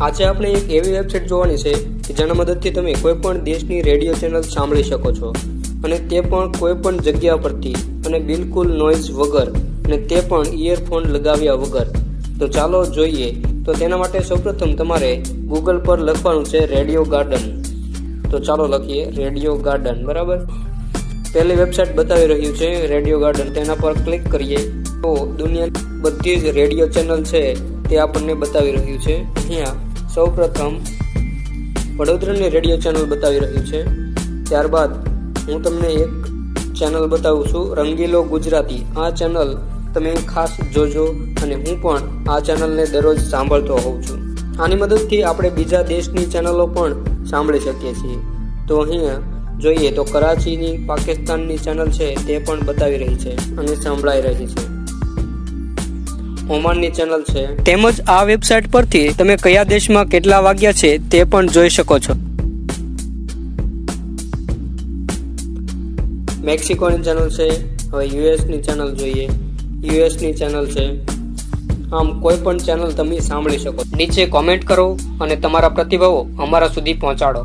આજે આપણે એક એવી વેબસાઇટ જોવાની છે કે જેના મદદથી તમે કોઈ પણ દેશની રેડિયો ચેનલ સાંભળી શકો છો. અને તે પણ કોઈ પણ જગ્યા પરથી અને બિલકુલ નોઇઝ વગર અને તે પણ ઇયરફોન લગાવ્યા વગર. તો ચાલો જોઈએ. તો તેના માટે સૌપ્રથમ તમારે ગૂગલ પર લખવાનું છે રેડિયો ગાર્ડન તો ચાલો લખીએ રેડિયો ગાર્ડન બરાબર? પહેલી વેબસાઇટ બતાવી રહ્યું છે રેડિયો ગાર્ડન તેના પર ક્લિક કરીએ. તો દુનિયાની બધી જ રેડિયો ચેનલ છે તે આપણને બતાવી રહ્યું છે. અહીંયા સૌપ્રથમ વડોદરાની રેડિયો ચેનલ બતાવી રહ્યું છે. ત્યારબાદ હું તમને એક ચેનલ બતાવું છું, રંગીલો ગુજરાતી. આ ચેનલ તમે ખાસ જોજો અને હું પણ આ ચેનલને દરરોજ સાંભળતો હોઉં છું. આની મદદથી આપણે બીજા દેશની ચેનલો પણ સાંભળી શકીએ છીએ. તો અહીંયા જોઈએ તો કરાચીની, પાકિસ્તાનની ચેનલ છે તે પણ બતાવી રહી છે અને સંભળાઈ રહી છે. ઓમાનની ચેનલ છે. તેમજ આ વેબસાઇટ પરથી તમે કયા દેશમાં કેટલા વાગ્યા છે તે પણ જોઈ શકો છો. મેક્સિકોની ચેનલ છે. હવે યુએસની ચેનલ જોઈએ. યુએસની ચેનલ છે. આમ કોઈ પણ ચેનલ તમે સાંભળી શકો. નીચે કોમેન્ટ કરો અને તમારા પ્રતિભાવો અમારા સુધી પહોંચાડો.